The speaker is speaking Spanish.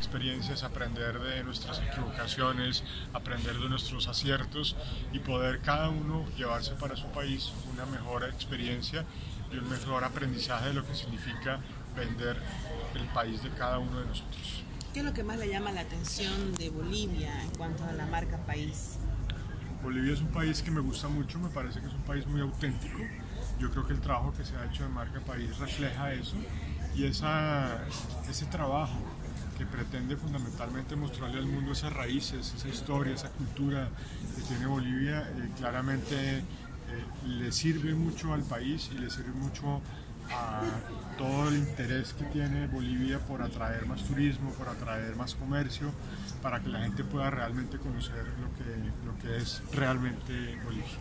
experiencias, aprender de nuestras equivocaciones, aprender de nuestros aciertos y poder cada uno llevarse para su país una mejor experiencia y un mejor aprendizaje de lo que significa vender el país de cada uno de nosotros. ¿Qué es lo que más le llama la atención de Bolivia en cuanto a la marca país? Bolivia es un país que me gusta mucho, me parece que es un país muy auténtico. Yo creo que el trabajo que se ha hecho de marca país refleja eso y esa, ese trabajo pretende fundamentalmente mostrarle al mundo esas raíces, esa historia, esa cultura que tiene Bolivia, eh, claramente eh, le sirve mucho al país y le sirve mucho a todo el interés que tiene Bolivia por atraer más turismo, por atraer más comercio, para que la gente pueda realmente conocer lo que, lo que es realmente Bolivia.